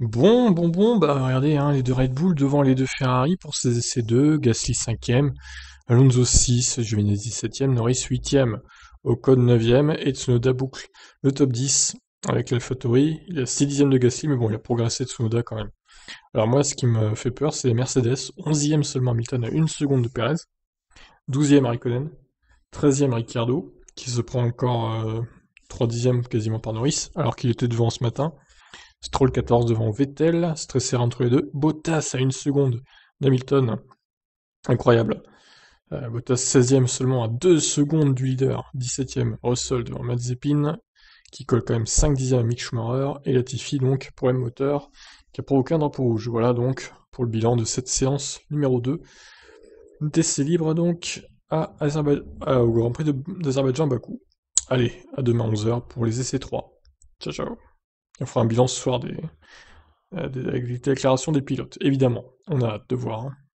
Bon, bon, bon, bah regardez, hein, les deux Red Bull devant les deux Ferrari pour ces essais 2, Gasly 5ème, Alonso 6, Giovinazzi 7ème, Norris 8ème, Ocon 9ème et Tsunoda boucle le top 10 avec AlphaTauri. Il a 6 dixièmes de Gasly, mais bon, il a progressé Tsunoda quand même. Alors moi, ce qui me fait peur, c'est les Mercedes, 11ème seulement Hamilton à 1 seconde de Perez, 12ème Raikkonen, 13ème Ricciardo, qui se prend encore euh, 3 dixièmes quasiment par Norris, alors qu'il était devant ce matin. Stroll 14 devant Vettel, stressé entre les deux. Bottas à une seconde d'Hamilton. Incroyable. Euh, Bottas 16ème seulement à 2 secondes du leader. 17ème Russell devant Mazepin, qui colle quand même 5 dixièmes à Mick Schumacher. Et Latifi donc, problème moteur, qui a provoqué un drapeau rouge. Voilà donc pour le bilan de cette séance numéro 2. D'essai libre donc au Grand Prix d'Azerbaïdjan Bakou. Allez, à demain 11h pour les essais 3. Ciao ciao. On fera un bilan ce soir des, euh, des, déclarations des pilotes. Évidemment, on a hâte de voir. Hein.